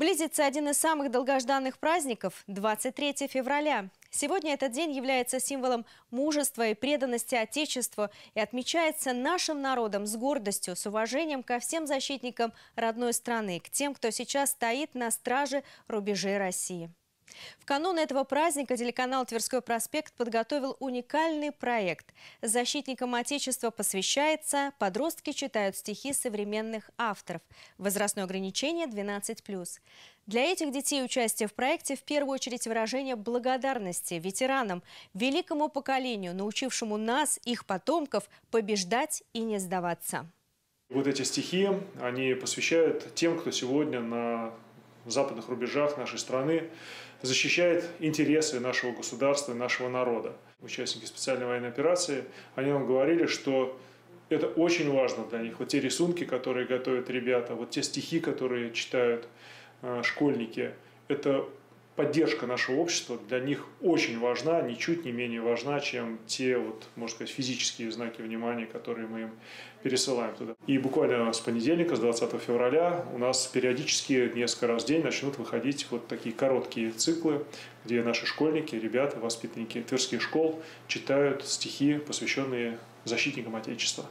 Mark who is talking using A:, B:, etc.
A: Близится один из самых долгожданных праздников – 23 февраля. Сегодня этот день является символом мужества и преданности Отечеству и отмечается нашим народом с гордостью, с уважением ко всем защитникам родной страны, к тем, кто сейчас стоит на страже рубежей России. В канун этого праздника телеканал «Тверской проспект» подготовил уникальный проект. Защитникам Отечества посвящается, подростки читают стихи современных авторов. Возрастное ограничение 12+. Для этих детей участие в проекте в первую очередь выражение благодарности ветеранам, великому поколению, научившему нас, их потомков, побеждать и не сдаваться.
B: Вот эти стихи, они посвящают тем, кто сегодня на западных рубежах нашей страны защищает интересы нашего государства нашего народа. Участники специальной военной операции, они нам говорили, что это очень важно для них. Вот те рисунки, которые готовят ребята, вот те стихи, которые читают э, школьники, это поддержка нашего общества для них очень важна, ничуть не менее важна, чем те, вот, можно сказать, физические знаки внимания, которые мы им пересылаем туда. И буквально с понедельника, с 20 февраля, у нас периодически несколько раз в день начнут выходить вот такие короткие циклы, где наши школьники, ребята, воспитанники тверских школ читают стихи, посвященные защитникам Отечества.